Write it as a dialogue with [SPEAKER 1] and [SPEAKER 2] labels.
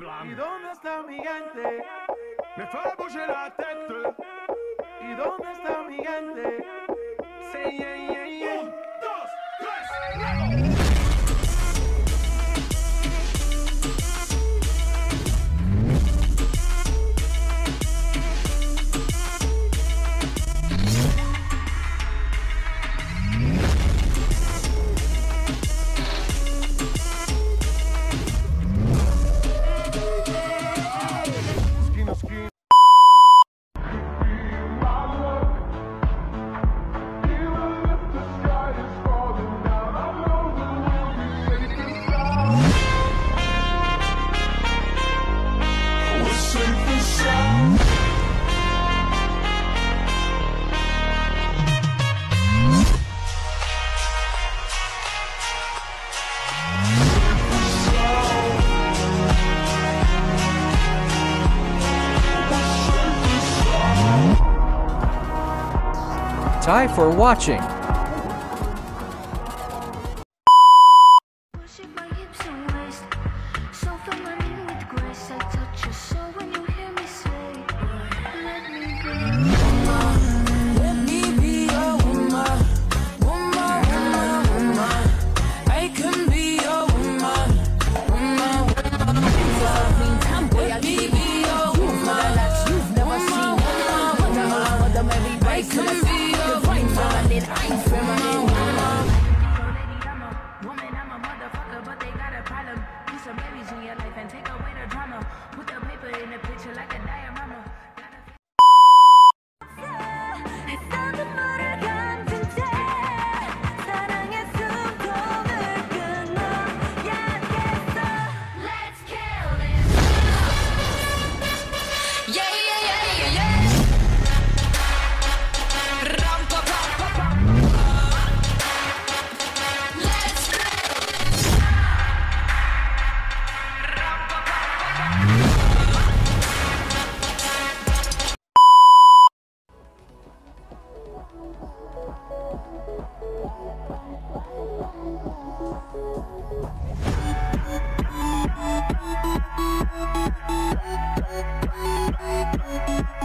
[SPEAKER 1] ¿Y dónde está mi gente? Me fue la tête. ¿Y dónde está mi gente? Sí, yeah, yeah.
[SPEAKER 2] Thai for watching.
[SPEAKER 3] Bye.